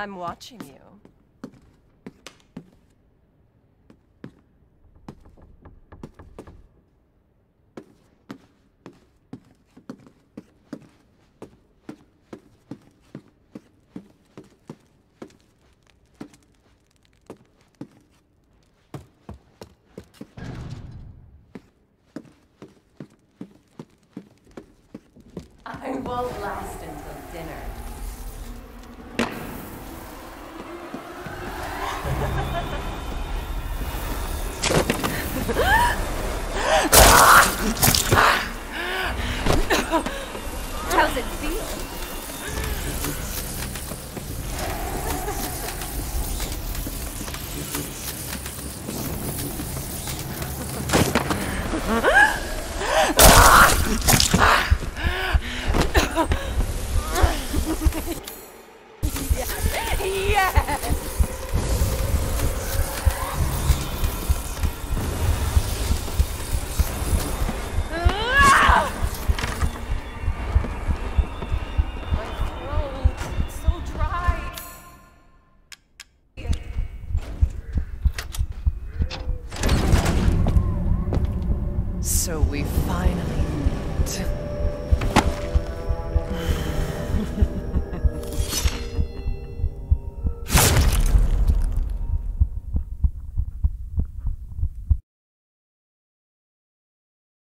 I'm watching you. I won't last until dinner. It feel? Yes!